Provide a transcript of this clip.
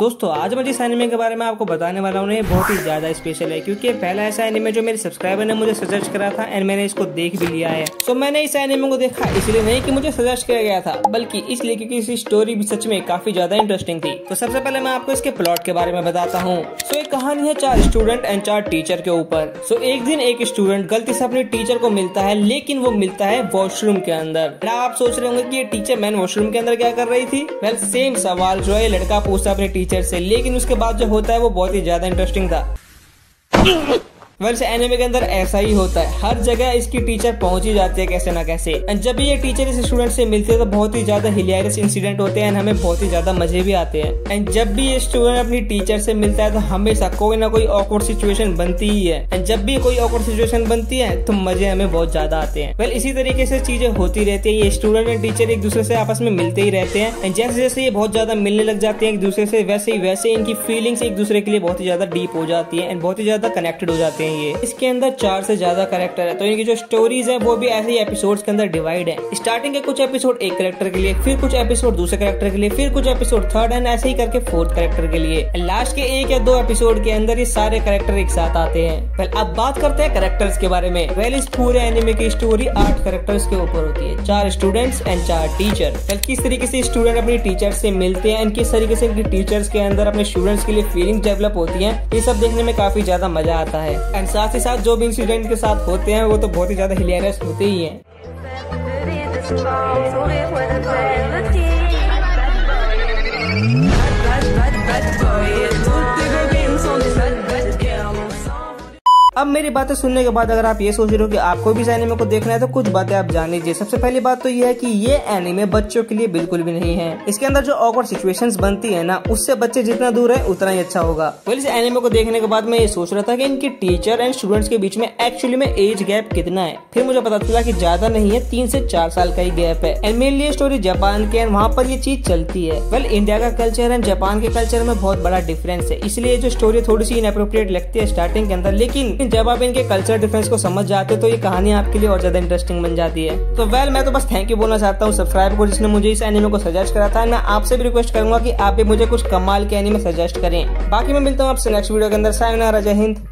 दोस्तों, आज मैं जिस एनिमे के बारे में आपको बताने वाला हूँ, ये बहुत ही ज़्यादा स्पेशल है, क्योंकि पहला ऐसा एनिमे जो मेरे सब्सक्राइबर ने मुझे सजेस्ट करा था एंड मैंने इसको देख भी लिया है। सो मैंने इस एनिमे को देखा, इसलिए नहीं कि मुझे सजेस्ट किया गया था, बल्कि इसलिए क्योंकि इसकी स्टोरी भी सच में काफ़ी ज़्यादा इंटरेस्टिंग थी। तो सबसे पहले मैं आपको इसके प्लॉट के बारे में बताता हूँ। सो एक कहानी है चार स्टूडेंट एंड चार टीचर के ऊपर। सो एक दिन एक स्टूडेंट गलती से अपने टीचर को मिलता है, लेकिन वो मिलता है वॉशरूम के अंदर। आप सोच रहे होंगे की ये टीचर मैन वॉशरूम के अंदर क्या कर रही थी? वेल सेम सवाल जो है लड़का पूछता अपने टीचर से। लेकिन उसके बाद जो होता है वो बहुत ही ज़्यादा इंटरेस्टिंग था। वैसे एनिमे के अंदर ऐसा ही होता है। हर जगह इसकी टीचर पहुँच ही जाती है कैसे ना कैसे। एंड जब भी ये टीचर इस स्टूडेंट से मिलते हैं तो बहुत ही ज़्यादा हिलियरियस इंसिडेंट होते हैं हमें बहुत ही ज़्यादा मज़े भी आते हैं। एंड जब भी ये स्टूडेंट अपनी टीचर से मिलता है तो हमेशा कोई ना कोई ऑकवर्ड सिचुएशन बनती ही है। एंड जब भी कोई ऑकवर्ड सिचुएशन बनती है तो मज़े हमें बहुत ज़्यादा आते हैं। वेल इसी तरीके से चीज़ें होती रहती है। ये स्टूडेंट एंड टीचर एक दूसरे से आपस में मिलते ही रहते हैं। एंड जैसे जैसे ये बहुत ज़्यादा मिलने लग जाते हैं एक दूसरे से, वैसे ही वैसे इनकी फीलिंग्स एक दूसरे के लिए बहुत ही ज़्यादा डीप हो जाती है एंड बहुत ही ज़्यादा कनेक्टेड हो जाते हैं। ये इसके अंदर चार से ज़्यादा करेक्टर है। तो इनकी जो स्टोरीज है, वो भी ऐसे ही एपिसोड्स के अंदर डिवाइड है। स्टार्टिंग के कुछ एपिसोड एक करेक्टर के लिए, फिर कुछ एपिसोड दूसरे करेक्टर के लिए, फिर कुछ एपिसोड थर्ड एंड ऐसे ही करके फोर्थ करेक्टर के लिए। लास्ट के एक या दो एपिसोड के अंदर ये सारे करेक्टर एक साथ आते हैं। अब बात करते हैं करेक्टर्स के बारे में। वेल इस पूरे एनिमे की स्टोरी आठ करेक्टर्स के ऊपर होती है। चार स्टूडेंट्स एंड चार टीचर वेल किस तरीके से स्टूडेंट अपनी टीचर से मिलते हैं एंड किस तरीके से इनकी टीचर्स के अंदर अपने स्टूडेंट्स के लिए फीलिंग डेवलप होती है, ये सब देखने में काफ़ी ज़्यादा मज़ा आता है। एंड साथ ही साथ जो भी इंसिडेंट के साथ होते हैं, वो तो बहुत ही ज़्यादा हिलेरियस होते ही हैं। अब मेरी बातें सुनने के बाद अगर आप ये सोच रहे हो कि आपको भी इस एनिमे को देखना है तो कुछ बातें आप जान लीजिए। सबसे पहली बात तो ये है कि ये एनिमे बच्चों के लिए बिल्कुल भी नहीं है। इसके अंदर जो ऑकवर्ड सिचुएशंस बनती है ना, उससे बच्चे जितना दूर है, उतना ही अच्छा होगा। वेल इस एनिमे को देखने के बाद मैं ये सोच रहा था कि इनके टीचर एंड स्टूडेंट्स के बीच में एक्चुअली में एज गैप कितना है। फिर मुझे पता चला की ज़्यादा नहीं है, तीन से चार साल का ही गैप है। एंड मेरे लिए स्टोरी जापान के एंड वहाँ पर ये चीज़ चलती है। वेल इंडिया का कल्चर एंड जापान के कल्चर में बहुत बड़ा डिफरेंस है। इसलिए जो स्टोरी थोड़ी सी इनअप्रोप्रिएट लगती है स्टार्टिंग के अंदर, लेकिन जब आप इनके कल्चर डिफरेंस को समझ जाते तो ये कहानी आपके लिए और ज़्यादा इंटरेस्टिंग बन जाती है। तो वेल मैं तो बस थैंक यू बोलना चाहता हूँ सब्सक्राइब को, जिसने मुझे इस एनिमे को सजेस्ट करा था। मैं आपसे भी रिक्वेस्ट करूँगा की आप भी मुझे कुछ कमाल के एनिमे सजेस्ट करें। बाकी मैं मिलता हूँ आपसे नेक्स्ट वीडियो के अंदर। सायना जय हिंद